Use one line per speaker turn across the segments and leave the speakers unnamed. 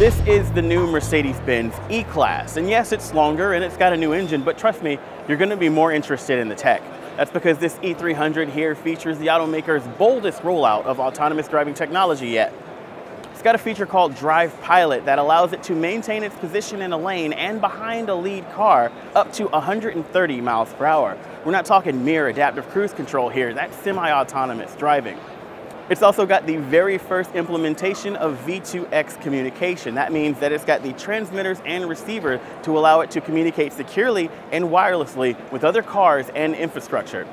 This is the new Mercedes-Benz E-Class. And yes, it's longer and it's got a new engine, but trust me, you're gonna be more interested in the tech. That's because this E300 here features the automaker's boldest rollout of autonomous driving technology yet. It's got a feature called Drive Pilot that allows it to maintain its position in a lane and behind a lead car up to 130 miles per hour. We're not talking mere adaptive cruise control here, that's semi-autonomous driving. It's also got the very first implementation of V2X communication. That means that it's got the transmitters and receiver to allow it to communicate securely and wirelessly with other cars and infrastructure.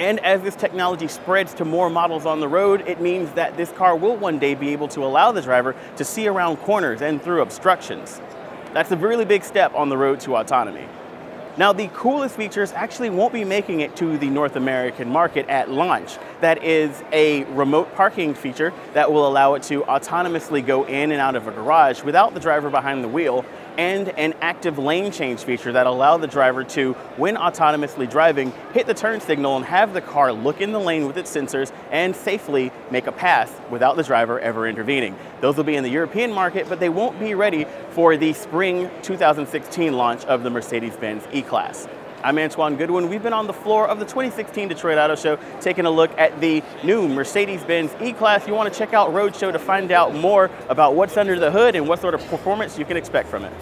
And as this technology spreads to more models on the road, it means that this car will one day be able to allow the driver to see around corners and through obstructions. That's a really big step on the road to autonomy. Now, the coolest features actually won't be making it to the North American market at launch. That is a remote parking feature that will allow it to autonomously go in and out of a garage without the driver behind the wheel and an active lane change feature that allow the driver to, when autonomously driving, hit the turn signal and have the car look in the lane with its sensors and safely make a pass without the driver ever intervening. Those will be in the European market, but they won't be ready for the spring 2016 launch of the Mercedes-Benz E-Class. I'm Antoine Goodwin. We've been on the floor of the 2016 Detroit Auto Show taking a look at the new Mercedes-Benz E-Class. You want to check out Roadshow to find out more about what's under the hood and what sort of performance you can expect from it.